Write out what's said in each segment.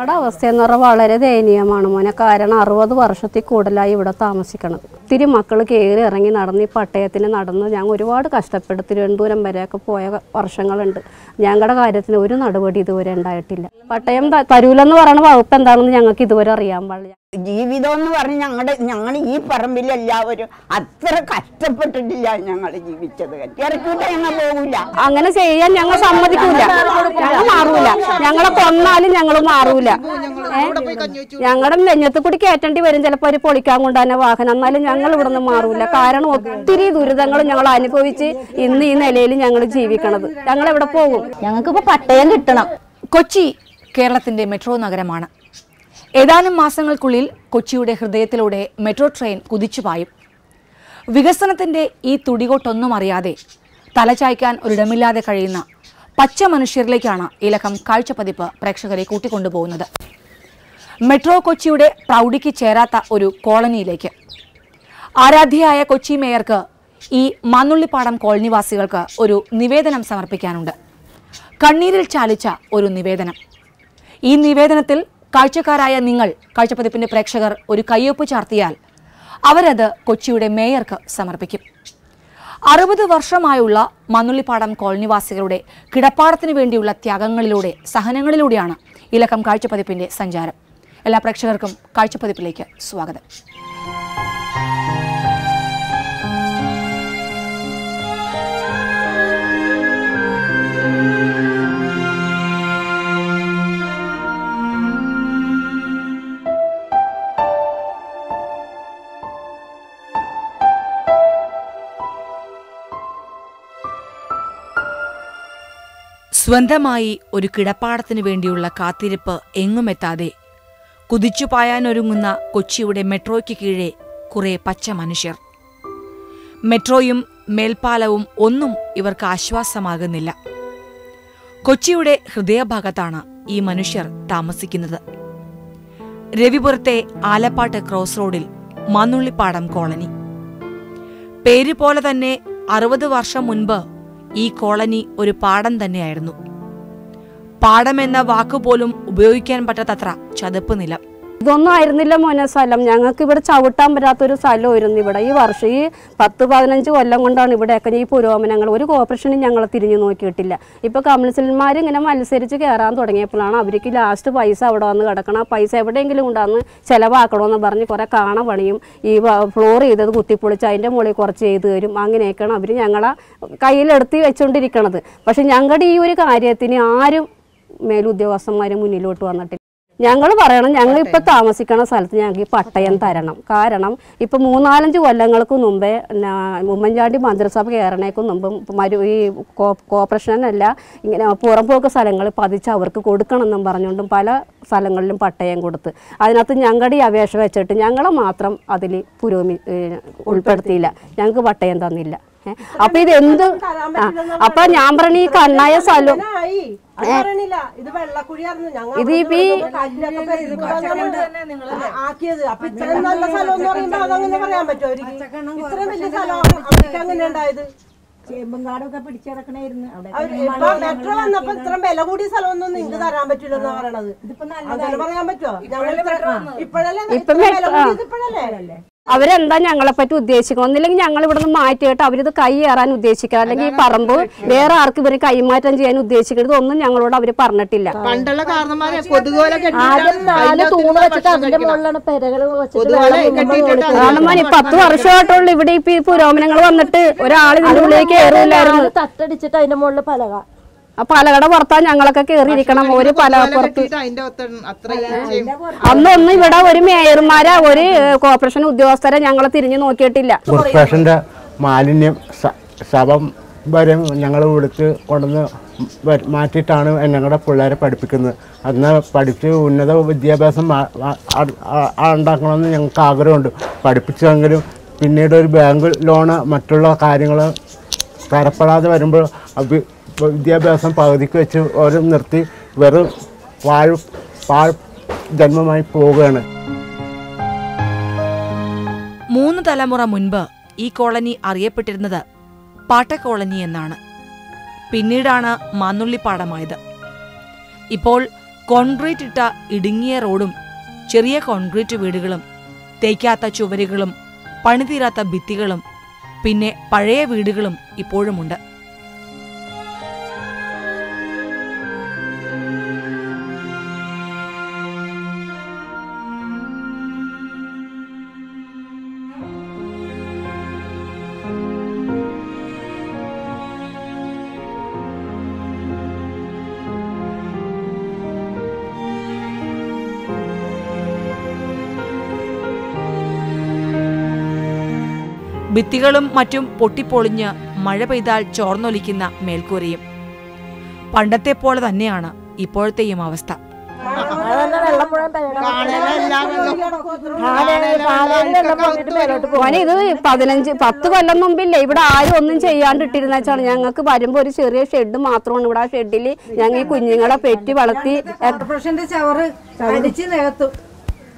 ഞങ്ങളുടെ അവസ്ഥ എന്ന് പറഞ്ഞാൽ വളരെ ദയനീയമാണ്. മോനെ കാരണം അറുപത് വർഷത്തിൽ കൂടുതലായി ഇവിടെ താമസിക്കണം. ഒത്തിരി മക്കൾ കയറി ഇറങ്ങി നടന്ന് ഈ പട്ടയത്തിന് നടന്ന് ഞങ്ങൾ ഒരുപാട് കഷ്ടപ്പെട്ട് തിരുവനന്തപുരം വരെയൊക്കെ പോയ വർഷങ്ങളുണ്ട്. ഞങ്ങളുടെ കാര്യത്തിന് ഒരു നടപടി ഇതുവരെ ഉണ്ടായിട്ടില്ല. പട്ടയം തരൂലെന്ന് പറയുന്ന വകുപ്പ് എന്താണെന്ന് ഞങ്ങൾക്ക് ഇതുവരെ അറിയാൻ പാടില്ല. ജീവിതം എന്ന് പറഞ്ഞ് ഞങ്ങളുടെ ഞങ്ങൾ ഈ പറമ്പിൽ എല്ലാവരും അത്ര കഷ്ടപ്പെട്ടിട്ടില്ല ഞങ്ങൾ ജീവിച്ചത്. ഇറക്കൂട്ട ഞങ്ങൾ പോകൂല അങ്ങനെ ചെയ്യാൻ ഞങ്ങൾ സമ്മതിക്കൂല. ഞങ്ങൾ മാറൂല. ഞങ്ങളെ കൊന്നാലും ഞങ്ങൾ മാറൂല? ഞങ്ങളുടെ നെഞ്ഞത്ത് കൂടി കയറ്റേണ്ടി വരും. ചിലപ്പോൾ ഒരു പൊളിക്കാൻ കൊണ്ടുതന്നെ വാഹനം. എന്നാലും ഞങ്ങൾ ഇവിടെ നിന്ന് മാറൂല. കാരണം ഒത്തിരി ദുരിതങ്ങൾ ഞങ്ങൾ അനുഭവിച്ച് ഇന്ന് ഈ നിലയിൽ ഞങ്ങൾ ജീവിക്കണത്. ഞങ്ങൾ എവിടെ പോകും? ഞങ്ങൾക്ക് ഇപ്പൊ പട്ടയം കിട്ടണം. കൊച്ചി കേരളത്തിന്റെ മെട്രോ നഗരമാണ്. ഏതാനും മാസങ്ങൾക്കുള്ളിൽ കൊച്ചിയുടെ ഹൃദയത്തിലൂടെ മെട്രോ ട്രെയിൻ കുതിച്ചുപായും വികസനത്തിന്റെ ഈ തുടികൊട്ടൊന്നും അറിയാതെ തലചായ്ക്കാൻ ഒരിടമില്ലാതെ കഴിയുന്ന പച്ച മനുഷ്യരിലേക്കാണ് ഈ ലക്കം കാഴ്ചപ്പതിപ്പ് പ്രേക്ഷകരെ കൂട്ടിക്കൊണ്ടുപോകുന്നത്. മെട്രോ കൊച്ചിയുടെ പ്രൗഢിക്ക് ചേരാത്ത ഒരു കോളനിയിലേക്ക്. ആരാധ്യയായ കൊച്ചി മേയർക്ക് ഈ മാന്നുള്ളിപ്പാടം കോളനിവാസികൾക്ക് ഒരു നിവേദനം സമർപ്പിക്കാനുണ്ട്. കണ്ണീരിൽ ചാലിച്ച ഒരു നിവേദനം. ഈ നിവേദനത്തിൽ കാഴ്ചക്കാരായ നിങ്ങൾ കാഴ്ചപ്പതിപ്പിന്റെ പ്രേക്ഷകർ ഒരു കയ്യൊപ്പ് ചാർത്തിയാൽ അവരത് കൊച്ചിയുടെ മേയർക്ക് സമർപ്പിക്കും. അറുപത് വർഷമായുള്ള മന്നുള്ളിപ്പാടം കോളനിവാസികളുടെ കിടപ്പാടത്തിന് വേണ്ടിയുള്ള ത്യാഗങ്ങളിലൂടെ സഹനങ്ങളിലൂടെയാണ് ഇലക്കം കാഴ്ചപ്പതിപ്പിന്റെ സഞ്ചാരം. എല്ലാ പ്രേക്ഷകർക്കും കാഴ്ചപ്പതിപ്പിലേക്ക് സ്വാഗതം. സ്വന്തമായി ഒരു കിടപ്പാടത്തിനു വേണ്ടിയുള്ള കാത്തിരിപ്പ് എങ്ങുമെത്താതെ കുതിച്ചുപായാനൊരുങ്ങുന്ന കൊച്ചിയുടെ മെട്രോയ്ക്ക് കീഴെ കുറെ പച്ച മനുഷ്യർ. മെട്രോയും മേൽപ്പാലവും ഒന്നും ഇവർക്ക് ആശ്വാസമാകുന്നില്ല. കൊച്ചിയുടെ ഹൃദയഭാഗത്താണ് ഈ മനുഷ്യർ താമസിക്കുന്നത്. രവിപുരത്തെ ആലപ്പാട്ട് ക്രോസ് റോഡിൽ മാന്നുള്ളിപ്പാടം കോളനി. പേര് പോലെ തന്നെ അറുപത് വർഷം മുൻപ് ഈ കോളനി ഒരു പാടം തന്നെയായിരുന്നു. പാടമെന്ന വാക്കുപോലും ഉപയോഗിക്കാൻ പറ്റാത്തത്ര ചതുപ്പ് നിലം. ഇതൊന്നും ആയിരുന്നില്ല മോനെ സ്ഥലം. ഞങ്ങൾക്ക് ഇവിടെ ചവിട്ടാൻ പറ്റാത്തൊരു സ്ഥലമായിരുന്നു ഇവിടെ. ഈ വർഷം ഈ പത്ത് പതിനഞ്ച് കൊല്ലം കൊണ്ടാണ് ഇവിടെയൊക്കെ ഈ പുരോഗമനങ്ങൾ. ഒരു കോർപ്പറേഷനും ഞങ്ങളെ തിരിഞ്ഞു നോക്കിയിട്ടില്ല. ഇപ്പോൾ കൗൺസിലർമാർ ഇങ്ങനെ മത്സരിച്ച് കയറാൻ തുടങ്ങിയപ്പോഴാണ് അവർക്ക് ലാസ്റ്റ് പൈസ അവിടെ വന്ന് കിടക്കണം. പൈസ എവിടെയെങ്കിലും ഉണ്ടാന്ന് ചിലവാക്കണമെന്ന് പറഞ്ഞ് കുറേ കാണ പണിയും ഈ ഫ്ലോർ ചെയ്തത് കുത്തിപ്പൊളിച്ച് അതിന്റെ മുകളിൽ കുറച്ച് ചെയ്ത് തരും. അങ്ങനെയൊക്കെയാണ് അവർ ഞങ്ങളെ കയ്യിലെടുത്ത് വെച്ചുകൊണ്ടിരിക്കണത് പക്ഷെ ഞങ്ങളുടെ ഈ ഒരു കാര്യത്തിന് ആരും മേലുദ്യോഗസ്ഥന്മാർ മുന്നിലോട്ട് വന്നിട്ടില്ല. ഞങ്ങൾ പറയണം ഞങ്ങൾ ഇപ്പൊ താമസിക്കണ സ്ഥലത്ത് ഞങ്ങൾക്ക് ഈ പട്ടയം തരണം. കാരണം ഇപ്പൊ മൂന്നാലഞ്ച് കൊല്ലങ്ങൾക്ക് മുമ്പേ ഉമ്മൻചാണ്ടി മന്ത്രിസഭ കയറണേക്കും മുമ്പ് മരു ഈ കോർപ്പറേഷനല്ല ഇങ്ങനെ പുറംപോക്ക് സ്ഥലങ്ങൾ പതിച്ച് അവർക്ക് കൊടുക്കണം എന്നും പറഞ്ഞുകൊണ്ടും പല സ്ഥലങ്ങളിലും പട്ടയം കൊടുത്ത്. അതിനകത്ത് ഞങ്ങളുടെ ഈ അപേക്ഷ വെച്ചിട്ട് ഞങ്ങളെ മാത്രം അതിൽ പുരോഗമി ഉൾപ്പെടുത്തിയില്ല. ഞങ്ങൾക്ക് പട്ടയം തന്നില്ല. അപ്പൊ ഇത് എന്ത് അപ്പൊ ഞാൻ പറഞ്ഞ ഈ കണ്ണായ സ്ഥലം ഇത് ഈ ആക്കിയത്. അപ്പൊ ഇത്രയും നല്ല സ്ഥലം എന്ന് പറയുമ്പോ അതങ്ങനെ പറയാൻ പറ്റുമോ? ഇത്രയും വലിയ സ്ഥലം അവർക്ക് അങ്ങനെ ഉണ്ടായത്? മെട്രോ വന്നപ്പോ ഇത്രയും വില കൂടിയ സ്ഥലമൊന്നും നിങ്ങൾക്ക് തരാൻ പറ്റില്ലെന്നാ പറയണത്. അങ്ങനെ പറയാൻ പറ്റുമോ ഞങ്ങൾ ഇപ്പോഴല്ലേ? ഇപ്പോഴല്ലേ. അവരെന്താ ഞങ്ങളെ പറ്റി ഉദ്ദേശിക്കണം ഒന്നില്ലെങ്കിൽ ഞങ്ങൾ ഇവിടുന്ന് മാറ്റിയിട്ട് അവരിത് കൈയേറാൻ ഉദ്ദേശിക്കുക അല്ലെങ്കിൽ ഈ പറമ്പ് വേറെ ആർക്കും ഇവർ കൈമാറ്റം ചെയ്യാൻ ഉദ്ദേശിക്കരുത്. ഒന്നും ഞങ്ങളോട് അവർ പറഞ്ഞിട്ടില്ല. പണ്ടുള്ള പത്ത് വർഷമായിട്ടുള്ള ഇവിടെ ഇപ്പൊ ഈ പുരോഗമനങ്ങൾ വന്നിട്ട് ഒരാൾ ഇതിന്റെ ഉള്ളിലേക്ക് കയറില്ലായിരുന്നു നാല് തട്ടടിച്ചിട്ട് അതിന്റെ മുകളിൽ പലക. പലകട പുറത്താ ഞങ്ങളൊക്കെ കയറിയിരിക്കണം ഒരു പല പുറത്ത് അന്നൊന്നും ഇവിടെ ഒരു മേയർമാരെ ഒരു കോർപ്പറേഷൻ ഉദ്യോഗസ്ഥരെ ഞങ്ങളെ തിരിഞ്ഞു നോക്കിയിട്ടില്ല. കോർപ്പറേഷന്റെ മാലിന്യം ശവം വരെ ഞങ്ങൾ വിളിച്ച് കൊണ്ടുവന്ന് മാറ്റിയിട്ടാണ് ഞങ്ങളുടെ പിള്ളേരെ പഠിപ്പിക്കുന്നത്. അന്ന് പഠിച്ച് ഉന്നത വിദ്യാഭ്യാസം ഉണ്ടാക്കണമെന്ന് ഞങ്ങൾക്ക് ആഗ്രഹമുണ്ട്. പഠിപ്പിച്ചെങ്കിലും പിന്നീട് ഒരു ബാങ്ക് ലോണ് മറ്റുള്ള കാര്യങ്ങൾ തരപ്പെടാതെ വരുമ്പോൾ വിദ്യാഭ്യാസം പകുതിക്ക് വെച്ച് ഓരോ നിർത്തി വെറും വാഴ പാഴ് ജന്മമായി പോവുകയാണ്. മൂന്ന് തലമുറ മുൻപ് ഈ കോളനി അറിയപ്പെട്ടിരുന്നത് പാട്ട കോളനി എന്നാണ്. പിന്നീടാണ് മാന്നുള്ളിപ്പാടമായത്. ഇപ്പോൾ കോൺക്രീറ്റ് ഇട്ട ഇടുങ്ങിയ റോഡും ചെറിയ കോൺക്രീറ്റ് വീടുകളും തേക്കാത്ത ചുവരുകളും പണിതീരാത്ത ഭിത്തികളും പിന്നെ പഴയ വീടുകളും ഇപ്പോഴുമുണ്ട്. ഭിത്തികളും മറ്റും പൊട്ടിപ്പൊളിഞ്ഞ് മഴ പെയ്താൽ ചോർന്നൊലിക്കുന്ന മേൽക്കൂരയും. പണ്ടത്തെ പോലെ തന്നെയാണ് ഇപ്പോഴത്തെയും അവസ്ഥ. ഇത് പതിനഞ്ച് പത്ത് കൊല്ലം മുമ്പില്ലേ ഇവിടെ ആരും ഒന്നും ചെയ്യാണ്ടിട്ടിരുന്ന വെച്ചാണ്. ഞങ്ങൾക്ക് വരുമ്പോ ഒരു ചെറിയ ഷെഡ് മാത്രമാണ് ഇവിടെ ആ ഷെഡിൽ ഞങ്ങൾ ഈ കുഞ്ഞുങ്ങളെ പെറ്റി വളർത്തി ചവറ് അടിച്ച് നികത്തും.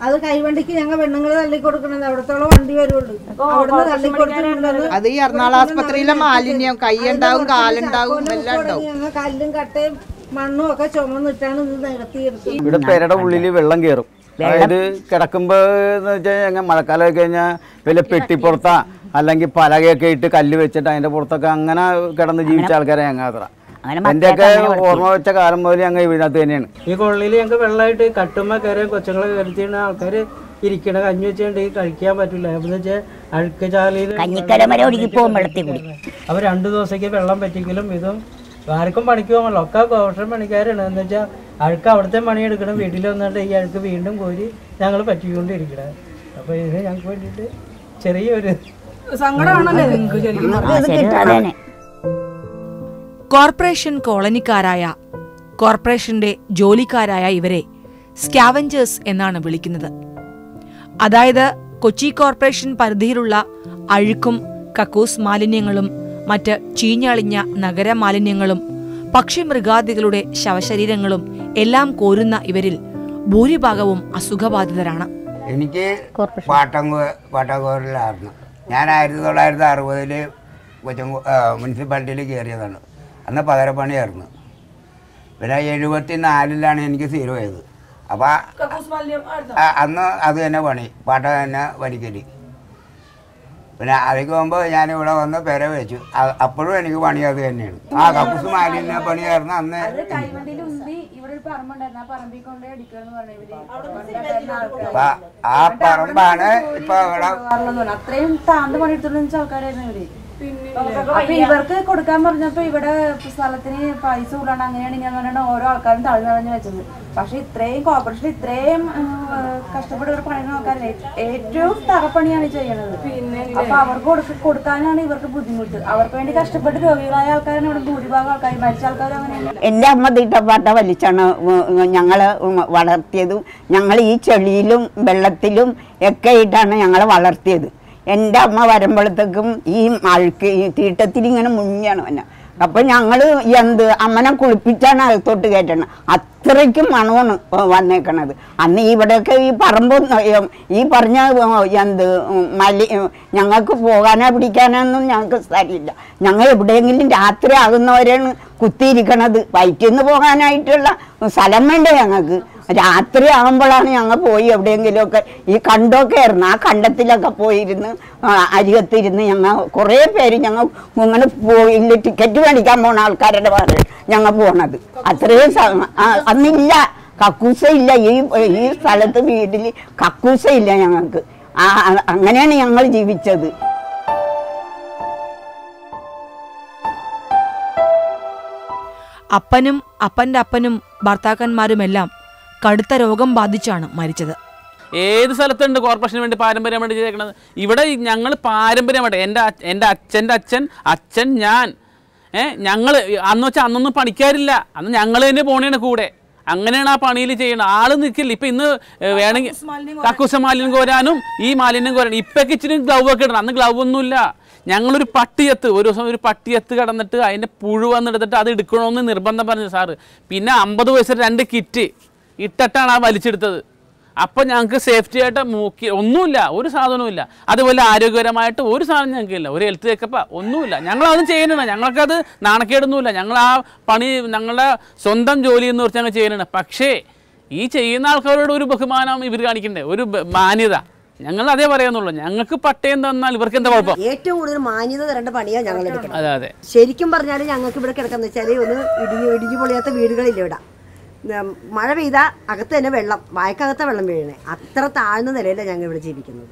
അത് കൈവണ്ടിക്ക് ഞങ്ങൾ പെണ്ണുങ്ങൾ തള്ളിക്കൊടുക്കണത്. അവിടത്തോളം വണ്ടി വരുള്ളൂ. അവിടുന്ന് തള്ളി കൊടുത്തിട്ടുണ്ടത് അത് ഈ എറണാകുളം ആസ്പത്രിയിലെ മാലിന്യം കൈയുണ്ടാവും കാലുണ്ടാവും എല്ലാം ഉണ്ടാവും. ഞങ്ങൾ കല്ലും കട്ടയും മണ്ണും ഒക്കെ ചുമന്നിട്ടാണ് ഇത് നികത്തിയെടുത്തത് ഇവിടെ പെരയുടെ ഉള്ളിൽ വെള്ളം കയറും അതായത് കിടക്കുമ്പോൾ എന്ന് വെച്ചാൽ മഴക്കാലം മഴക്കാലമൊക്കെ കഴിഞ്ഞാൽ വല്ല പെട്ടിപ്പുറത്താ അല്ലെങ്കിൽ പലകയൊക്കെ ഇട്ട് കല്ല് വെച്ചിട്ട് അതിന്റെ പുറത്തൊക്കെ അങ്ങനെ കിടന്ന് ജീവിച്ച ആൾക്കാരെ ഞങ്ങൾ അത്ര. എന്റെയൊക്കെ ഓർമ്മ വെച്ച കാലം മുതൽ ഞങ്ങൾ ഇതിനകത്ത് തന്നെയാണ്. ഈ കൊള്ളിയിൽ ഞങ്ങൾക്ക് വെള്ളമായിട്ട് കട്ടുമ്മ കയറി കൊച്ചുങ്ങളെ കരുത്തിയാണ് ആൾക്കാർ ഇരിക്കണ കഞ്ഞി വെച്ചുകൊണ്ട് കഴിക്കാൻ പറ്റില്ല. എന്ന് വെച്ചാൽ അഴുക്ക് ചാലിയിൽ കഞ്ഞിക്കര വരെ ഒഴുകി പോകും വെള്ളത്തിൽ കൂടി. അവർ രണ്ടു ദിവസത്തേക്ക് വെള്ളം പറ്റിക്കലും ഇതും ആർക്കും പണിക്ക് പോകുമല്ലോ ഒക്കെ കോഷൻ പണിക്കാരാണ്. എന്ന് വെച്ചാൽ അഴുക്ക് അവിടുത്തെ പണിയെടുക്കണം. വീട്ടിൽ വന്നിട്ട് ഈ അഴുക്ക് വീണ്ടും കോരി ഞങ്ങൾ പറ്റിക്കൊണ്ടിരിക്കണം. അപ്പോൾ ഇതിന് ഞങ്ങൾക്ക് വേണ്ടിയിട്ട് ചെറിയൊരു സങ്കടമാണല്ലേ നിങ്ങൾക്ക് ശരിക്കും? കോർപ്പറേഷൻ കോളനിക്കാരായ കോർപ്പറേഷന്റെ ജോലിക്കാരായ ഇവരെ സ്കാവഞ്ചേഴ്സ് എന്നാണ് വിളിക്കുന്നത്. അതായത് കൊച്ചി കോർപ്പറേഷൻ പരിധിയിലുള്ള അഴുക്കും കക്കൂസ് മാലിന്യങ്ങളും മറ്റ് ചീഞ്ഞളിഞ്ഞ നഗര മാലിന്യങ്ങളും പക്ഷിമൃഗാദികളുടെ ശവശരീരങ്ങളും എല്ലാം കോരുന്ന ഇവരിൽ ഭൂരിഭാഗവും അസുഖബാധിതരാണ്. എനിക്ക് പാട്ടങ്കോ പാട്ടങ്കോറിലായിരുന്നു ഞാൻ ആയിരത്തി തൊള്ളായിരത്തി അറുപതിൽ മുനിസിപ്പാലിറ്റിയിൽ കയറിയതാണ്. അന്ന് പകരപ്പണിയായിരുന്നു. പിന്നെ എഴുപത്തി നാലിലാണ് എനിക്ക് സീറോയത് അപ്പോൾ അന്ന് അത് തന്നെ പണി പാട്ട തന്നെ വരിക്കൽ പിന്നെ അതിക്ക് മുമ്പ് ഞാൻ ഇവിടെ വന്ന് പെര വെച്ചു. അപ്പോഴും എനിക്ക് പണി അത് തന്നെയാണ്. ആ കക്കൂസ് മാലിന്യ പണിയായിരുന്നു അന്ന്. അപ്പൊ ആ പറമ്പാണ് ഇപ്പൊ ഇവിടെ അത്രയും താഴ്ന്ന പണിയെടുത്തോണ്ട് ആൾക്കാരായിരുന്നു ഇവർ. അപ്പൊ ഇവർക്ക് കൊടുക്കാൻ പറഞ്ഞപ്പോ ഇവിടെ സ്ഥലത്തിന് പൈസ കൂടാണ്ട് അങ്ങനെയാണ് ഇങ്ങനെ പറഞ്ഞാണ് ഓരോ ആൾക്കാരും തള്ളി നിറഞ്ഞു വെച്ചത്. പക്ഷെ ഇത്രയും കോർപ്പറേഷൻ ഇത്രയും കഷ്ടപ്പെട്ട് ഒരു പണിയുന്ന ആൾക്കാരല്ലേ? ഏറ്റവും തറപ്പണിയാണ് ചെയ്യണത്. അപ്പൊ അവർക്ക് കൊടുക്ക- കൊടുക്കാനാണ് ഇവർക്ക് ബുദ്ധിമുട്ട്. അവർക്ക് വേണ്ടി കഷ്ടപ്പെട്ട് രോഗികളായ ആൾക്കാരാണ് ഇവിടെ ഭൂരിഭാഗം ആൾക്കാർ മരിച്ച ആൾക്കാരും അങ്ങനെയാണ്. എന്റെ അമ്മ തീട്ടപ്പാട്ട വലിച്ചാണ് ഞങ്ങൾ വളർത്തിയതും ഞങ്ങൾ ഈ ചെളിയിലും വെള്ളത്തിലും ഒക്കെ ആയിട്ടാണ് ഞങ്ങളെ വളർത്തിയത്. എന്റെ അമ്മ വരുമ്പോഴത്തേക്കും ഈ മഴക്ക് ഈ തീട്ടത്തിൽ ഇങ്ങനെ മുങ്ങിയാണ് എന്നെ അപ്പം ഞങ്ങൾ എന്ത് അമ്മനെ കുളിപ്പിച്ചാണ് അകത്തോട്ട് കയറ്റണം. അത്രയ്ക്കും മണമാണ് വന്നേക്കണത്. അന്ന് ഇവിടെയൊക്കെ ഈ പറമ്പൊന്നും ഈ പറഞ്ഞ എന്ത് മലി ഞങ്ങൾക്ക് പോകാനോ പിടിക്കാനൊന്നും ഞങ്ങൾക്ക് സ്ഥലമില്ല ഞങ്ങൾ എവിടെയെങ്കിലും രാത്രി ആകുന്നവരെയാണ് കുത്തിയിരിക്കണത്. വയറ്റിൽ നിന്ന് പോകാനായിട്ടുള്ള സ്ഥലം വേണ്ടേ ഞങ്ങൾക്ക്. രാത്രി ആകുമ്പോഴാണ് ഞങ്ങൾ പോയി എവിടെയെങ്കിലുമൊക്കെ ഈ കണ്ടൊക്കെ ആയിരുന്നു. ആ കണ്ടത്തിലൊക്കെ പോയിരുന്ന് അരികത്തിരുന്ന് ഞങ്ങൾ കുറേ പേര് ഞങ്ങൾ ഇങ്ങനെ പോയില്ല ടിക്കറ്റ് മേടിക്കാൻ പോണ ആൾക്കാരുടെ പാട് ഞങ്ങൾ പോണത്. അത്രയും അന്നില്ല കക്കൂസ ഇല്ല. ഈ ഈ സ്ഥലത്ത് വീട്ടിൽ കക്കൂസ ഇല്ല ഞങ്ങൾക്ക്. അങ്ങനെയാണ് ഞങ്ങൾ ജീവിച്ചത്. അപ്പനും അപ്പന്റെ അപ്പനും ഭർത്താക്കന്മാരുമെല്ലാം കടുത്ത രോഗം ബാധിച്ചാണ് മരിച്ചത്. ഏത് സ്ഥലത്തുണ്ട് കോർപ്പറേഷന് വേണ്ടി പാരമ്പര്യമായിട്ട് ചെയ്തേക്കണത്? ഇവിടെ ഞങ്ങൾ പാരമ്പര്യമായിട്ട് എന്റെ എന്റെ അച്ഛന്റെ അച്ഛൻ അച്ഛൻ ഞാൻ. ഏ ഞങ്ങൾ അന്ന് വെച്ചാൽ അന്നൊന്നും പണിക്കാരില്ല. അന്ന് ഞങ്ങൾ തന്നെ പോണേണ് കൂടെ. അങ്ങനെയാണ് ആ പണിയിൽ ചെയ്യുന്നത് ആൾ നിൽക്കില്ല ഇപ്പം ഇന്ന് വേണമെങ്കിൽ കക്കൂസ മാലിന്യം കോരാനും. ഈ മാലിന്യം കോരാനും. ഇപ്പൊക്കെ ഇച്ചിരി ഗ്ലൗ ഒക്കെ ഇടണം. അന്ന് ഗ്ലൗ ഒന്നുമില്ല. ഞങ്ങളൊരു പട്ടിയത്ത് ഒരു ദിവസം ഒരു പട്ടിയത്ത് കടന്നിട്ട് അതിന്റെ പുഴു വന്നെടുത്തിട്ട് അത് എടുക്കണമെന്ന് നിർബന്ധം പറഞ്ഞു സാറ്. പിന്നെ അമ്പത് വയസ്സിൽ രണ്ട് കിറ്റ്. ഇട്ടിട്ടാണ് ആ വലിച്ചെടുത്തത്. അപ്പം ഞങ്ങൾക്ക് സേഫ്റ്റി ആയിട്ട് മൂക്കി ഒന്നുമില്ല ഒരു സാധനവും ഇല്ല അതുപോലെ ആരോഗ്യപരമായിട്ട് ഒരു സാധനം ഞങ്ങൾക്കില്ല. ഒരു ഹെൽത്ത് ചെക്കപ്പ ഒന്നുമില്ല. ഞങ്ങളത് ചെയ്യുന്നുണ്ട് ഞങ്ങൾക്കത് നാണക്കേടൊന്നുമില്ല. ഞങ്ങൾ ആ പണി ഞങ്ങളുടെ സ്വന്തം ജോലി എന്ന് പറഞ്ഞ് ഞങ്ങൾ ചെയ്യുന്നുണ്ട് പക്ഷേ ഈ ചെയ്യുന്ന ആൾക്കാരോട് ഒരു ബഹുമാനം ഇവർ കാണിക്കണ്ടേ? ഒരു മാന്യത. ഞങ്ങൾ അതേ പറയാന്നുള്ളൂ. ഞങ്ങൾക്ക് പട്ടയം തന്നാൽ ഇവർക്ക് എന്താ കുഴപ്പം? ഏറ്റവും കൂടുതൽ മാന്യത തരേണ്ട പണിയാണ് ഞങ്ങൾ അതെ അതെ. ശരിക്കും പറഞ്ഞാൽ ഞങ്ങൾക്ക് ഇവിടെ കിടക്കുന്ന വെച്ചാൽ ഒന്ന് ഇടിഞ്ഞു ഇടിഞ്ഞു പൊളിയാത്ത വീടുകളില്ല ഇവിടെ. മഴ പെയ്താൽ അകത്ത് തന്നെ വെള്ളം വായക്കകത്തെ വെള്ളം വീഴണേ. അത്ര താഴ്ന്ന നിലയിലാണ് ഞങ്ങൾ ഇവിടെ ജീവിക്കുന്നത്.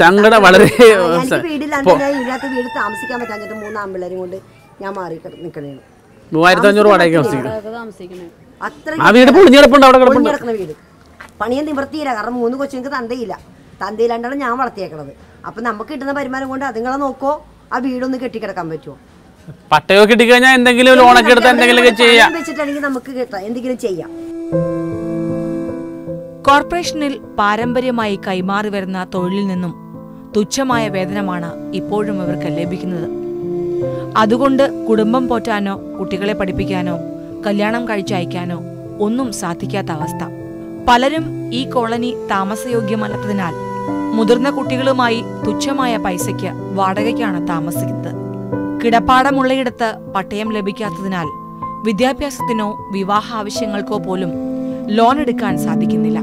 സങ്കടം വളരെ ഞാൻ ഇതിനകത്ത് വീട് താമസിക്കാൻ പറ്റാഞ്ഞിട്ട് മൂന്ന് ആമ്പിള്ളേരും കൊണ്ട് ഞാൻ മാറി നിൽക്കണേ മൂവായിരത്തി അഞ്ഞൂറ് വാടകയ്ക്ക് താമസിക്കുന്നത് അത്ര ആ വീട് പൊളിഞ്ഞ് കിടപ്പുണ്ട്, അവിടെ. കിടക്കുന്ന വീട്. പണിയെ നിവർത്തിയില്ല കാരണം മൂന്ന് കൊച്ചുങ്ങൾക്ക് തന്തയില്ല. തന്തയില്ലാണ്ടാണ് ഞാൻ വളർത്തിയേക്കണത്. അപ്പൊ നമുക്ക് കിട്ടുന്ന വരുമാനം കൊണ്ട് അതുങ്ങളെ നോക്കോ ആ വീടൊന്ന് കെട്ടിക്കിടക്കാൻ പറ്റുമോ പട്ടയമൊക്കെ കിട്ടിക്കഴിഞ്ഞാൽ എന്തെങ്കിലും ലോണൊക്കെ എടുത്ത് എന്തെങ്കിലുമൊക്കെ ചെയ്യാം. വെച്ചിട്ടാണെങ്കിൽ നമുക്ക് കിട്ടാം. എന്തെങ്കിലും ചെയ്യാം. കോർപ്പറേഷനിൽ പാരമ്പര്യമായി കൈമാറി വരുന്ന തൊഴിലിൽ നിന്നും തുച്ഛമായ വേതനമാണ് ഇപ്പോഴും ഇവർക്ക് ലഭിക്കുന്നത്. അതുകൊണ്ട് കുടുംബം പോറ്റാനോ കുട്ടികളെ പഠിപ്പിക്കാനോ കല്യാണം കഴിച്ചയക്കാനോ ഒന്നും സാധിക്കാത്ത അവസ്ഥ. പലരും ഈ കോളനി താമസയോഗ്യമല്ലാത്തതിനാൽ മുതിർന്ന കുട്ടികളുമായി തുച്ഛമായ പൈസയ്ക്ക് വാടകയ്ക്കാണ് താമസിക്കുന്നത്. കിടപ്പാടമുള്ളയിടത്ത് പട്ടയം ലഭിക്കാത്തതിനാൽ വിദ്യാഭ്യാസത്തിനോ വിവാഹ ആവശ്യങ്ങൾക്കോ പോലും ലോൺ എടുക്കാൻ സാധിക്കുന്നില്ല.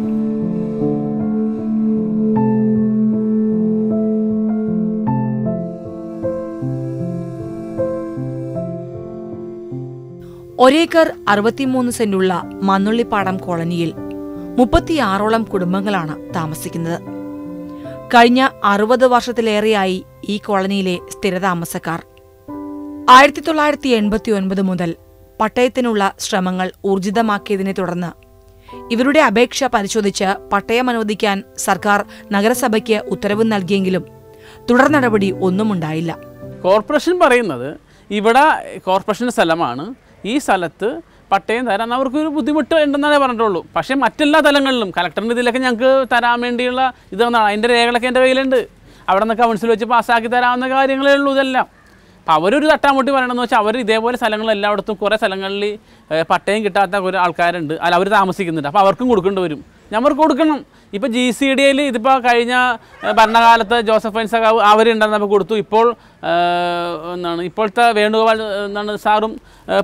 ഒരേക്കർ അറുപത്തിമൂന്ന് സെന്റുള്ള മന്നുള്ളിപ്പാടം കോളനിയിൽ മുപ്പത്തിയാറോളം കുടുംബങ്ങളാണ് താമസിക്കുന്നത്. കഴിഞ്ഞ അറുപത് വർഷത്തിലേറെയായി ഈ കോളനിയിലെ സ്ഥിരതാമസക്കാർ ആയിരത്തി തൊള്ളായിരത്തി എൺപത്തി ഒൻപത് മുതൽ പട്ടയത്തിനുള്ള ശ്രമങ്ങൾ ഊർജിതമാക്കിയതിനെ തുടർന്ന് ഇവരുടെ അപേക്ഷ പരിശോധിച്ച് പട്ടയം അനുവദിക്കാൻ സർക്കാർ നഗരസഭയ്ക്ക് ഉത്തരവ് നൽകിയെങ്കിലും തുടർ നടപടി ഒന്നുമുണ്ടായില്ല. കോർപ്പറേഷൻ പറയുന്നത് ഇവിടെ കോർപ്പറേഷന്റെ സ്ഥലമാണ്. ഈ സ്ഥലത്ത് പട്ടയം തരാൻ അവർക്കൊരു ബുദ്ധിമുട്ട് ഉണ്ടെന്നാണ് പറഞ്ഞിട്ടുള്ളൂ. പക്ഷേ മറ്റെല്ലാ തലങ്ങളിലും കലക്ടറിന്റെ ഇതിലൊക്കെ ഞങ്ങൾക്ക് തരാൻ വേണ്ടിയുള്ള ഇതെന്നാണ് അതിന്റെ രേഖകളൊക്കെ എന്റെ കയ്യിലുണ്ട്. അവിടെ നിന്ന് കൗൺസിൽ വെച്ച് പാസ്സാക്കി തരാവുന്ന കാര്യങ്ങളേ ഉള്ളൂ ഇതെല്ലാം. അപ്പോൾ അവരൊരു തട്ടാമുട്ടി പറയണമെന്ന് വെച്ചാൽ അവർ ഇതേപോലെ സ്ഥലങ്ങൾ എല്ലായിടത്തും കുറേ സ്ഥലങ്ങളിൽ പട്ടയം കിട്ടാത്ത ഒരു ആൾക്കാരുണ്ട്. അല്ല അവർ താമസിക്കുന്നുണ്ട്. അപ്പോൾ അവർക്കും കൊടുക്കേണ്ടി വരും. ഞമ്മർക്ക് കൊടുക്കണം. ഇപ്പോൾ ജി സി ഡി എയിൽ ഇതിപ്പോൾ കഴിഞ്ഞ ഭരണകാലത്ത് ജോസഫ് ഫൈൻ സഖാവ് അവരുണ്ടെന്നപ്പോൾ കൊടുത്തു. ഇപ്പോൾ എന്താണ് ഇപ്പോഴത്തെ വേണുഗോപാൽ എന്താണ് സാറും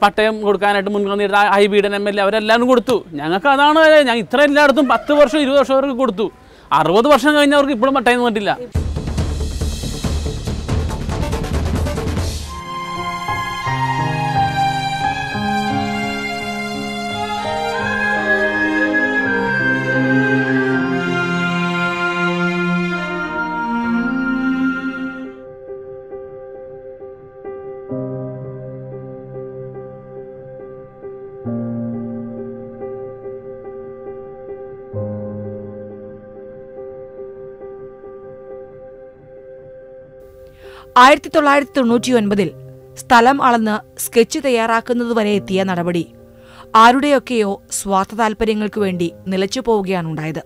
പട്ടയം കൊടുക്കാനായിട്ട് മുൻഗണന നേരിട്ട ഐ ബീഡൻ എം എൽ എ അവരെല്ലാവരും കൊടുത്തു. ഞങ്ങൾക്ക് അതാണ് ഞാൻ ഇത്ര എല്ലായിടത്തും പത്ത് വർഷം ഇരുപത് വർഷം അവർക്ക് കൊടുത്തു. അറുപത് വർഷം കഴിഞ്ഞവർക്ക് ഇപ്പോഴും പട്ടയം തന്നിട്ടില്ല ആയിരത്തി തൊള്ളായിരത്തി തൊണ്ണൂറ്റി ഒൻപതിൽ സ്ഥലം അളന്ന് സ്കെച്ച് തയ്യാറാക്കുന്നതുവരെ എത്തിയ നടപടി. ആരുടെയൊക്കെയോ സ്വാർത്ഥ താൽപര്യങ്ങൾക്കു വേണ്ടി നിലച്ചു പോവുകയാണുണ്ടായത്.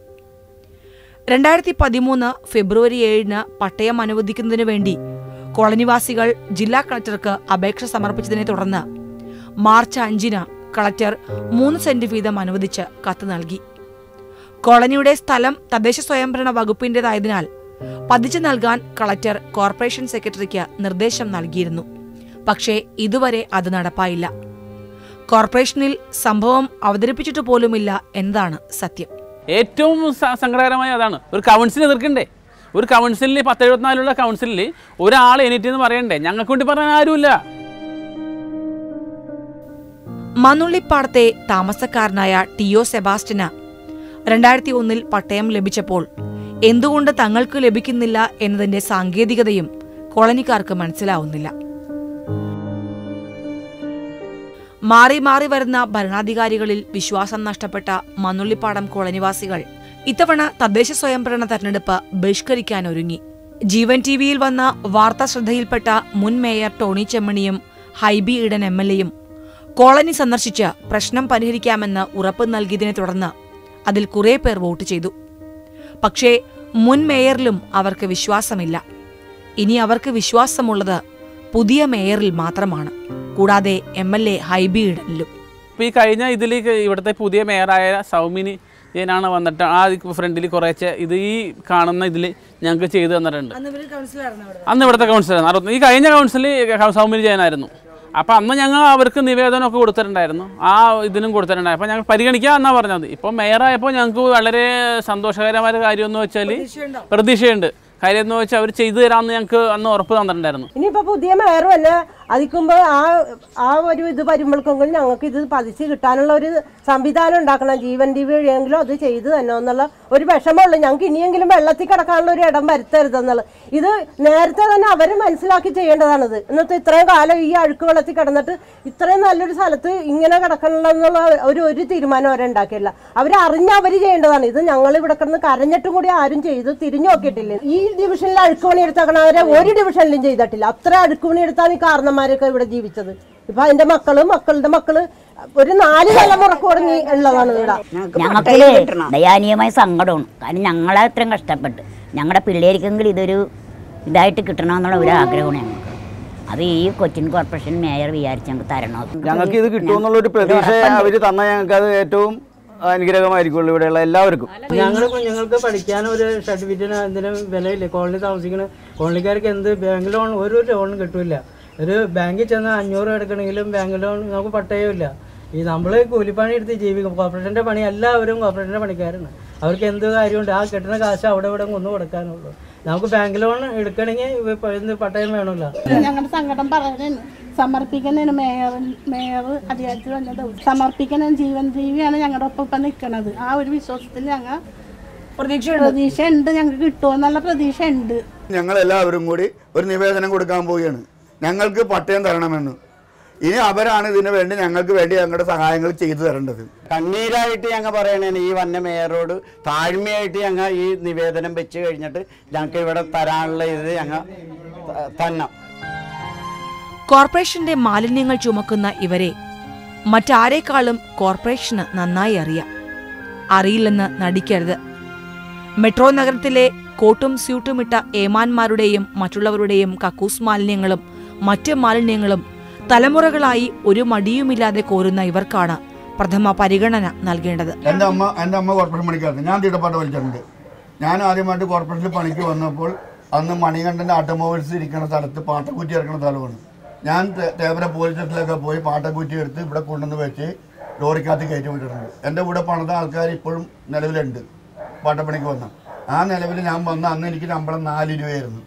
രണ്ടായിരത്തി പതിമൂന്ന് ഫെബ്രുവരി ഏഴിന് പട്ടയം അനുവദിക്കുന്നതിനു വേണ്ടി കോളനിവാസികൾ ജില്ലാ കളക്ടർക്ക് അപേക്ഷ സമർപ്പിച്ചതിനെ തുടർന്ന് മാർച്ച് അഞ്ചിന് കളക്ടർ മൂന്ന് സെന്റ് വീതം അനുവദിച്ച് കത്ത് നൽകി. കോളനിയുടെ സ്ഥലം തദ്ദേശ സ്വയംഭരണ വകുപ്പിന്റേതായതിനാൽ പതിച്ചു നൽകാൻ കളക്ടർ കോർപ്പറേഷൻ സെക്രട്ടറിക്ക് നിർദ്ദേശം നൽകിയിരുന്നു. പക്ഷേ ഇതുവരെ അത് നടപ്പായില്ല. കോർപ്പറേഷനിൽ സംഭവം അവതരിപ്പിച്ചിട്ട് പോലുമില്ല എന്നതാണ് സത്യം. ഏറ്റവും സങ്കടകരമായ അതാണ്. ഒരു കൗൺസിൽ എതിർക്കണ്ടേ? ഒരു കൗൺസിലിൽ പത്ത് എഴുപത്തിനാലുള്ള കൗൺസിലിൽ ഒരാൾ എനിക്ക് എന്ന് പറയണ്ടേ? ഞങ്ങൾക്ക് വേണ്ടി പറയാൻ ആരുമില്ല. മന്നുള്ളിപ്പാടത്തെ താമസക്കാരനായ ടി ഒ സെബാസ്റ്റിന് രണ്ടായിരത്തി ഒന്നിൽ പട്ടയം ലഭിച്ചപ്പോൾ എന്തുകൊണ്ട് തങ്ങൾക്ക് ലഭിക്കുന്നില്ല എന്നതിന്റെ സാങ്കേതികതയും കോളനിക്കാർക്ക് മനസ്സിലാവുന്നില്ല. മാറി മാറി വരുന്ന ഭരണാധികാരികളിൽ വിശ്വാസം നഷ്ടപ്പെട്ട മന്നുള്ളിപ്പാടം കോളനിവാസികൾ ഇത്തവണ തദ്ദേശ സ്വയംഭരണ തെരഞ്ഞെടുപ്പ് ബഹിഷ്കരിക്കാൻ ഒരുങ്ങി. ജീവൻ ടിവിയിൽ വന്ന വാർത്താ ശ്രദ്ധയിൽപ്പെട്ട മുൻ മേയർ ടോണി ചെമ്മണിയും ഹൈബി ഇടൻ എം എൽ എയും കോളനി സന്ദർശിച്ച് പ്രശ്നം പരിഹരിക്കാമെന്ന് ഉറപ്പ് നൽകിയതിനെ തുടർന്ന് അതിൽ കുറേ പേർ വോട്ട് ചെയ്തു. പക്ഷേ മുൻ മേയറിലും അവർക്ക് വിശ്വാസമില്ല. ഇനി അവർക്ക് വിശ്വാസമുള്ളത് പുതിയ മേയറിൽ മാത്രമാണ്. കൂടാതെ എം എൽ എ ഹൈബി ഇപ്പം ഇപ്പോൾ ഈ കഴിഞ്ഞ ഇതിൽ ഇവിടുത്തെ പുതിയ മേയറായ സൗമിനി ഞാനാണ് വന്നിട്ട് ആ ഫ്രണ്ടിൽ കുറേശ്ശെ ഇത് ഈ കാണുന്ന ഇതിൽ ഞങ്ങൾക്ക് ചെയ്തു തന്നിട്ടുണ്ട്. അന്ന് ഇവിടുത്തെ കൗൺസിലർ ഈ കഴിഞ്ഞ കൗൺസിലിൽ സൗമിനി ജയനായിരുന്നു. അപ്പോൾ അന്ന് ഞങ്ങൾ അവർക്ക് നിവേദനമൊക്കെ കൊടുത്തിട്ടുണ്ടായിരുന്നു. ആ ഇതിനും കൊടുത്തിട്ടുണ്ടായിരുന്നു. അപ്പോൾ ഞങ്ങൾ പരിഗണിക്കുക എന്നാണ് പറഞ്ഞത്. ഇപ്പോൾ മേയറായപ്പോൾ ഞങ്ങൾക്ക് വളരെ സന്തോഷകരമായ കാര്യമെന്ന് വെച്ചാൽ പ്രതീക്ഷയുണ്ട്. കാര്യം എന്ന് വെച്ചാൽ അവർ ചെയ്തു തരാമെന്ന് ഞങ്ങൾക്ക് അന്ന് ഉറപ്പ് തന്നിട്ടുണ്ടായിരുന്നു. ഇനിയിപ്പോൾ പുതിയ മേറുമല്ല അതിക്കുമ്പോൾ അതിക്കുമ്പോ ആ ആ ഒരു ഇത് വരുമ്പോഴേക്കെങ്കിലും ഞങ്ങൾക്ക് ഇത് പതിച്ച് കിട്ടാനുള്ള ഒരു സംവിധാനം ഉണ്ടാക്കണം. ജീവൻ ടി വഴിയെങ്കിലും അത് ചെയ്തു തന്നെ എന്നുള്ള ഒരു വിഷമമുള്ളൂ. ഞങ്ങൾക്ക് ഇനിയെങ്കിലും വെള്ളത്തിൽ കിടക്കാനുള്ള ഒരു ഇടം വരുത്തരുതെന്നുള്ളത് ഇത് നേരത്തെ തന്നെ അവർ മനസ്സിലാക്കി ചെയ്യേണ്ടതാണിത്. എന്നിട്ട് ഇത്രയും കാലം ഈ അഴുക്ക് വെള്ളത്തിൽ കിടന്നിട്ട് ഇത്രയും നല്ലൊരു സ്ഥലത്ത് ഇങ്ങനെ കിടക്കണമെന്നുള്ള ഒരു ഒരു തീരുമാനം അവരുണ്ടാക്കിയില്ല അവർ അറിഞ്ഞ് അവർ ചെയ്യേണ്ടതാണ്. ഇത് ഞങ്ങൾ ഇവിടെ കിടന്ന് കരഞ്ഞിട്ടും കൂടി ആരും ചെയ്ത് തിരിഞ്ഞു നോക്കിയിട്ടില്ല. ഈ ഡിവിഷനിൽ അഴുക്കുപണി എടുത്തേക്കണവരെ ഒരു ഡിവിഷനിലും ചെയ്തിട്ടില്ല. അത്ര അഴുക്കുപണി എടുത്താണ് ഈ കാരണന്മാരൊക്കെ ഇവിടെ ജീവിച്ചത്. ഇപ്പൊ അതിന്റെ മക്കൾ മക്കളുടെ മക്കൾ ഒരു നാല് തലമുറ കുറഞ്ഞ് ഉള്ളതാണ് ഇവിടെ. ഞങ്ങൾക്ക് ദയാനീയമായ സങ്കടമാണ്. കാരണം ഞങ്ങളെ അത്രയും കഷ്ടപ്പെട്ട്. ഞങ്ങളുടെ പിള്ളേർക്കെങ്കിലും ഇതൊരു ഇതായിട്ട് കിട്ടണമെന്നുള്ള ഒരു ആഗ്രഹമാണ് ഞങ്ങൾക്ക്. അത് ഈ കൊച്ചിൻ കോർപ്പറേഷൻ മേയർ വിചാരിച്ച് ഞങ്ങൾക്ക് തരണം. ഞങ്ങൾക്ക് ഇത് കിട്ടുമെന്നുള്ള ഒരു പ്രതീക്ഷ അവർ തന്ന ഞങ്ങൾക്ക് അത് ഏറ്റവും അനുഗ്രഹമായിരിക്കുള്ളൂ ഇവിടെയുള്ള എല്ലാവർക്കും. ഞങ്ങൾ കുഞ്ഞുങ്ങൾക്ക് പഠിക്കാൻ ഒരു സർട്ടിഫിക്കറ്റിന് എന്തിനും വിലയില്ല? കോളനി താമസിക്കുന്ന കോളനിക്കാർക്ക് എന്ത് ബാങ്ക് ലോൺ ഒരു ലോൺ കിട്ടില്ല. ഒരു ബാങ്കിൽ ചെന്ന് അഞ്ഞൂറ് എടുക്കണമെങ്കിലും ബാങ്ക് ലോൺ നമുക്ക് പട്ടയമില്ല ഈ നമ്മൾ കൂലിപ്പണി എടുത്ത് ജീവിക്കും. കോർപ്പറേഷന്റെ പണി എല്ലാവരും കോർപ്പറേഷന്റെ പണിക്കാരാണ്. അവർക്ക് എന്ത് കാര്യമുണ്ട്? ആ കിട്ടുന്ന കാശ് അവിടെ ഇവിടെ കൊന്നു കൊടുക്കാനുള്ളൂ. നമുക്ക് ബാങ്ക് ലോൺ എടുക്കണമെങ്കിൽ പട്ടയം വേണമല്ലോ. ഞങ്ങളുടെ സങ്കടം പറയാനാണ് സമർപ്പിക്കുന്നതിന് മേയർ മേയർ അധികാരത്തിൽ വന്നത് സമർപ്പിക്കുന്ന ജീവൻ ജീവിയാണ് ഞങ്ങളുടെ ഒപ്പം ഇപ്പം നിൽക്കുന്നത്. ആ ഒരു വിശ്വാസത്തിൽ ഞങ്ങൾ പ്രതീക്ഷ പ്രതീക്ഷ ഉണ്ട് ഞങ്ങൾക്ക് കിട്ടുമെന്നുള്ള പ്രതീക്ഷ ഉണ്ട് ഞങ്ങൾ എല്ലാവരും കൂടി ഒരു നിവേദനം കൊടുക്കാൻ പോവുകയാണ്. ഞങ്ങൾക്ക് പട്ടയം തരണമെന്ന്. ഇനി അവരാണ് ഇതിനു വേണ്ടി ഞങ്ങൾക്ക് വേണ്ടി ഞങ്ങളുടെ സഹായങ്ങൾ ചെയ്തു തരേണ്ടത്. കണ്ണീരായിട്ട് ഞങ്ങൾ പറയണേന് ഈ വന്ന മേയറോട് താഴ്മയായിട്ട് ഞങ്ങൾ ഈ നിവേദനം വെച്ച് കഴിഞ്ഞിട്ട് ഞങ്ങൾക്ക് ഇവിടെ തരാനുള്ള ഇത് ഞങ്ങൾ തന്നെ കോർപ്പറേഷന്റെ മാലിന്യങ്ങൾ ചുമക്കുന്ന ഇവരെ മറ്റാരേക്കാളും കോർപ്പറേഷന് നന്നായി അറിയാം. അറിയില്ലെന്ന് നടിക്കരുത്. മെട്രോ നഗരത്തിലെ കോട്ടും സ്യൂട്ടുമിട്ട ഏമാന്മാരുടെയും മറ്റുള്ളവരുടെയും കക്കൂസ് മാലിന്യങ്ങളും മറ്റ് മാലിന്യങ്ങളും തലമുറകളായി ഒരു മടിയുമില്ലാതെ കോരുന്ന ഇവർക്കാണ് പ്രഥമ പരിഗണന നൽകേണ്ടത്. എന്റെ അമ്മ എന്റെ അമ്മ കോർപ്പറേഷൻ പണിക്കാരുണ്ട് ഞാൻ തീട്ടപ്പാട്ട് വലിച്ചിട്ടുണ്ട്. ഞാൻ ആദ്യമായിട്ട് കോർപ്പറേഷനിൽ പണിക്ക് വന്നപ്പോൾ അന്ന് മണികണ്ഠന്റെ ഓട്ടോമൊബൈൽസ് ഇരിക്കുന്ന സ്ഥലത്ത് പാട്ടക്കുറ്റി ഇറക്കുന്ന സ്ഥലമാണ്. ഞാൻ തേവര പോലീസ് സ്റ്റേഷനിലൊക്കെ പോയി പാട്ടക്കുറ്റി എടുത്ത് ഇവിടെ കൊണ്ടുവന്ന് വെച്ച് ലോറിക്കകത്ത് കയറ്റി വിട്ടിട്ടുണ്ട്. എന്റെ കൂടെ പണിത ആൾക്കാർ ഇപ്പോഴും നിലവിലുണ്ട്. പാട്ടപ്പണിക്ക് വന്ന. ആ നിലവിൽ ഞാൻ വന്ന അന്ന് എനിക്ക് ശമ്പളം നാല് രൂപയായിരുന്നു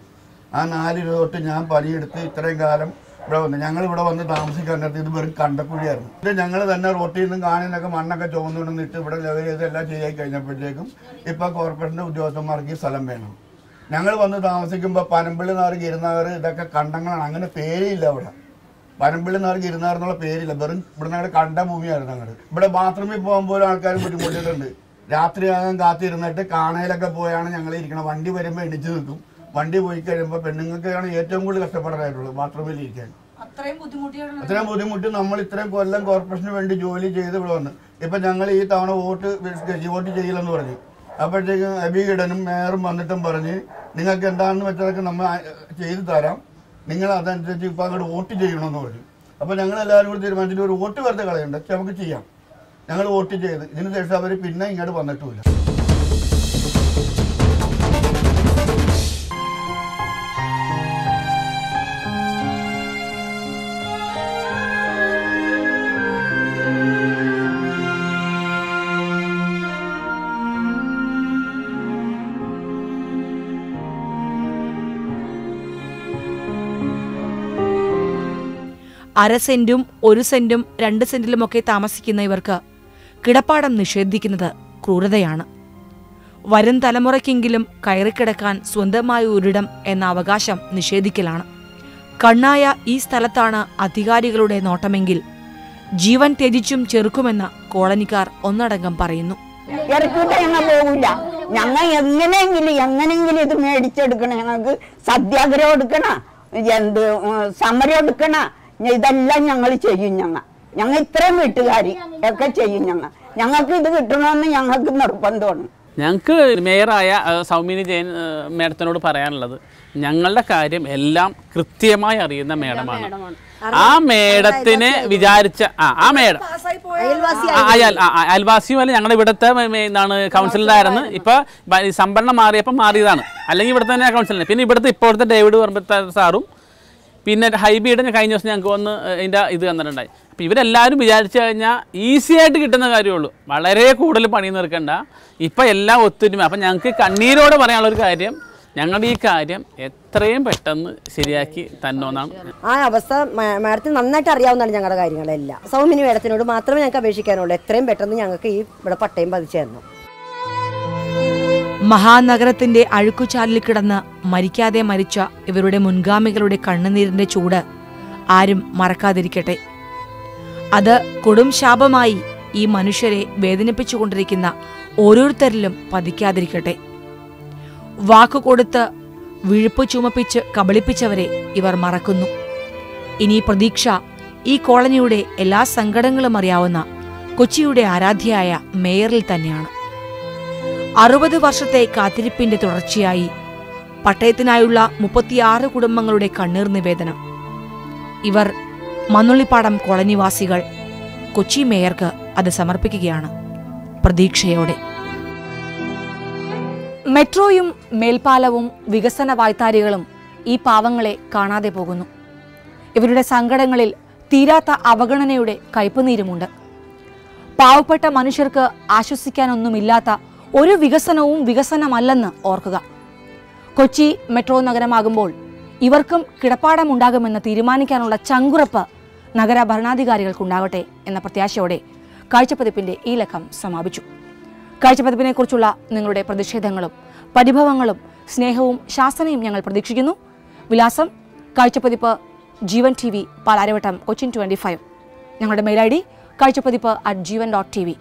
ആ നാല് രൂപ തൊട്ട് ഞാൻ പണിയെടുത്ത് ഇത്രയും കാലം ഇവിടെ വന്നു. ഞങ്ങൾ ഇവിടെ വന്ന് താമസിക്കാൻ നേരത്ത് ഇത് വെറും കണ്ടക്കുഴിയായിരുന്നു. പിന്നെ ഞങ്ങൾ തന്നെ റോട്ടിൽ നിന്നും കാണിനൊക്കെ മണ്ണൊക്കെ ചുവന്നുകൊണ്ടിട്ട് ഇവിടെ ലെവൽ ചെയ്തെല്ലാം ചെയ്യാൻ കഴിഞ്ഞപ്പോഴത്തേക്കും ഇപ്പോൾ കോർപ്പറേഷന്റെ ഉദ്യോഗസ്ഥന്മാർക്ക് ഈ സ്ഥലം വേണം. ഞങ്ങൾ വന്ന് താമസിക്കുമ്പോൾ പനമ്പിള്ളി നാറ് ഗിരുനാറ് ഇതൊക്കെ കണ്ടങ്ങളാണ്. അങ്ങനെ പേരില്ല അവിടെ. പനമ്പിള്ളി നാറ് ഗിരുനാർ എന്നുള്ള പേരില്ല. വെറും ഇവിടെ ഞങ്ങളുടെ കണ്ട ഭൂമിയായിരുന്നു അങ്ങോട്ട് ഇവിടെ ബാത്റൂമിൽ പോകാൻ പോലും ആൾക്കാർ ബുദ്ധിമുട്ടിയിട്ടുണ്ട്. രാത്രിയാകാൻ കാത്തിരുന്നിട്ട് കാണയിലൊക്കെ പോയാണ് ഞങ്ങൾ ഇരിക്കണം വണ്ടി വരുമ്പോൾ എണിച്ചു നിൽക്കും. വണ്ടി പോയി കഴിയുമ്പോൾ പെണ്ണുങ്ങൾക്കാണ് ഏറ്റവും കൂടുതൽ കഷ്ടപ്പെടാനായിട്ടുള്ളത് ബാത്റൂമിൽ ഇരിക്കാൻ. അത്രയും ബുദ്ധിമുട്ട് നമ്മൾ ഇത്രയും കൊല്ലം കോർപ്പറേഷന് വേണ്ടി ജോലി ചെയ്ത് ഇവിടെ വന്ന്. ഇപ്പൊ ഞങ്ങൾ ഈ തവണ വോട്ട് വോട്ട് ചെയ്യില്ലെന്ന് പറഞ്ഞു. അപ്പോഴത്തേക്കും അബിഗിടനും മേയറും വന്നിട്ടും പറഞ്ഞ് നിങ്ങൾക്ക് എന്താണെന്ന് വെച്ചതൊക്കെ നമ്മൾ ചെയ്തു തരാം. നിങ്ങൾ അതനുസരിച്ച് ഇപ്പം അങ്ങോട്ട് വോട്ട് ചെയ്യണമെന്ന് പറഞ്ഞു. അപ്പോൾ ഞങ്ങൾ എല്ലാവരും കൂടി തീരുമാനിച്ചിട്ട് ഒരു വോട്ട് വെറുതെ കളയണ്ട നമുക്ക് ചെയ്യാം. ഞങ്ങൾ വോട്ട് ചെയ്ത് ഇതിന് ശേഷം അവർ പിന്നെ ഇങ്ങോട്ട് വന്നിട്ടുമില്ല. അര സെന്റും ഒരു സെന്റും രണ്ട് സെന്റിലുമൊക്കെ താമസിക്കുന്ന ഇവർക്ക് കിടപ്പാടം നിഷേധിക്കുന്നത് ക്രൂരതയാണ്. വരും തലമുറയ്ക്കെങ്കിലും കയറിക്കിടക്കാൻ സ്വന്തമായ ഒരിടം എന്ന അവകാശം നിഷേധിക്കലാണ്. കണ്ണായ ഈ സ്ഥലത്താണ് അധികാരികളുടെ നോട്ടമെങ്കിൽ ജീവൻ ത്യജിച്ചും ചെറുക്കുമെന്ന് കോളനിക്കാർ ഒന്നടങ്കം പറയുന്നു. പോകില്ല ഞങ്ങൾ എങ്ങനെയെങ്കിലും എങ്ങനെയെങ്കിലും ഇത് മേടിച്ചെടുക്കണം. ഞങ്ങൾക്ക് സത്യാഗ്രഹം എടുക്കണ. എന്ത് സമരം എടുക്കണ. ഇതെല്ലാം ഞങ്ങൾ ചെയ്യും ഞങ്ങൾ ഞങ്ങൾ ഇത്രയും വീട്ടുകാരി ഒക്കെ ചെയ്യും ഞങ്ങൾ ഞങ്ങൾക്ക് ഇത് കിട്ടണമെന്ന് ഞങ്ങൾക്ക് നിർബന്ധമാണ്. ഞങ്ങൾക്ക് മേയറായ സൗമിനി ജയൻ മേഡത്തിനോട് പറയാനുള്ളത് ഞങ്ങളുടെ കാര്യം എല്ലാം കൃത്യമായി അറിയുന്ന മേഡമാണ്. ആ മേഡത്തിനെ വിചാരിച്ച ആ ആ മേഡം. അയൽവാസിയും അല്ല ഞങ്ങളുടെ ഇവിടുത്തെ എന്താണ് കൗൺസിലറായിരുന്നു. ഇപ്പൊ സംഭരണം മാറിയപ്പോൾ മാറിയതാണ്. അല്ലെങ്കിൽ ഇവിടുത്തെ തന്നെ കൗൺസിലർ പിന്നെ ഇവിടുത്തെ ഇപ്പോഴത്തെ ഡേവിഡ് പറമ്പത്ത സാറും പിന്നെ ഞാൻ കഴിഞ്ഞ ദിവസം ഞങ്ങൾക്ക് വന്ന് അതിന്റെ ഇത് തന്നിട്ടുണ്ടായി. അപ്പോൾ ഇവരെല്ലാവരും വിചാരിച്ചു കഴിഞ്ഞാൽ ഈസി ആയിട്ട് കിട്ടുന്ന കാര്യമുള്ളൂ. വളരെ കൂടുതൽ പണി നിർക്കണ്ട. ഇപ്പം എല്ലാം ഒത്തൊരുമ അപ്പം ഞങ്ങൾക്ക് കണ്ണീരോടെ പറയാനുള്ളൊരു കാര്യം ഞങ്ങളുടെ ഈ കാര്യം എത്രയും പെട്ടെന്ന് ശരിയാക്കി തന്നോന്നാണ്. ആ അവസ്ഥ മാഡത്തിന് നന്നായിട്ട് അറിയാവുന്നതാണ് ഞങ്ങളുടെ കാര്യങ്ങളെല്ലാം. സൗമിനി മാഡത്തിനോട് മാത്രമേ ഞങ്ങൾക്ക് അപേക്ഷിക്കാനുള്ളൂ. എത്രയും പെട്ടെന്ന് ഞങ്ങൾക്ക് ഈ ഇവിടെ പട്ടയം പതിച്ചു തരണം മഹാനഗരത്തിന്റെ അഴുക്കുചാലിൽ കിടന്ന് മരിക്കാതെ മരിച്ച ഇവരുടെ മുൻഗാമികളുടെ കണ്ണുനീരിന്റെ ചൂട് ആരും മറക്കാതിരിക്കട്ടെ. അത് കൊടും ശാപമായി ഈ മനുഷ്യരെ വേദനിപ്പിച്ചുകൊണ്ടിരിക്കുന്ന ഓരോരുത്തരിലും പതിക്കാതിരിക്കട്ടെ. വാക്കുകൊടുത്ത് വിഴുപ്പ് ചുമപ്പിച്ച് കബളിപ്പിച്ചവരെ ഇവർ മറക്കുന്നു. ഇനി പ്രതീക്ഷ ഈ കോളനിയുടെ എല്ലാ സങ്കടങ്ങളും അറിയാവുന്ന കൊച്ചിയുടെ ആരാധ്യയായ മേയറിൽ തന്നെയാണ്. അറുപത് വർഷത്തെ കാത്തിരിപ്പിന്റെ തുടർച്ചയായി. പട്ടയത്തിനായുള്ള മുപ്പത്തിയാറ് കുടുംബങ്ങളുടെ കണ്ണീർ നിവേദനം. ഇവർ മന്നുള്ളിപ്പാടം കോളനിവാസികൾ കൊച്ചി മേയർക്ക് അത് സമർപ്പിക്കുകയാണ്. പ്രതീക്ഷയോടെ. മെട്രോയും മേൽപ്പാലവും വികസന വായ്ത്താരികളും ഈ പാവങ്ങളെ കാണാതെ പോകുന്നു. ഇവരുടെ സങ്കടങ്ങളിൽ തീരാത്ത അവഗണനയുടെ കയ്പുനീരുമുണ്ട്. പാവപ്പെട്ട മനുഷ്യർക്ക് ആശ്വസിക്കാനൊന്നുമില്ലാത്ത ഒരു വികസനവും വികസനമല്ലെന്ന് ഓർക്കുക. കൊച്ചി മെട്രോ നഗരമാകുമ്പോൾ ഇവർക്കും കിടപ്പാടമുണ്ടാകുമെന്ന് തീരുമാനിക്കാനുള്ള ചങ്കുറപ്പ് നഗര ഭരണാധികാരികൾക്കുണ്ടാകട്ടെ എന്ന പ്രത്യാശയോടെ കാഴ്ചപ്പതിപ്പിന്റെ ഈ ലക്കം സമാപിച്ചു. കാഴ്ചപ്പതിപ്പിനെക്കുറിച്ചുള്ള നിങ്ങളുടെ പ്രതിഷേധങ്ങളും പരിഭവങ്ങളും സ്നേഹവും ശാസനയും ഞങ്ങൾ പ്രതീക്ഷിക്കുന്നു. വിലാസം Kazhchappathippu Jeevan T V Palarivattom Cochin twenty five. ഞങ്ങളുടെ mail I D Kazhchappathippu at Jeevan dot T V.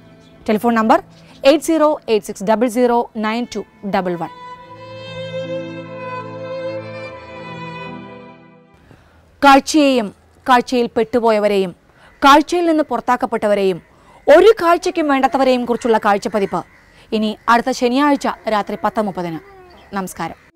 Telephone number eight zero eight six double zero nine two double one. കാഴ്ചയെയും കാഴ്ചയിൽ പെട്ടുപോയവരെയും കാഴ്ചയിൽ നിന്ന് പുറത്താക്കപ്പെട്ടവരെയും ഒരു കാഴ്ചയ്ക്കും വേണ്ടാത്തവരെയും കുറിച്ചുള്ള കാഴ്ചപ്പതിപ്പ്. ഇനി അടുത്ത ശനിയാഴ്ച രാത്രി പത്ത് മുപ്പതിന്. നമസ്കാരം.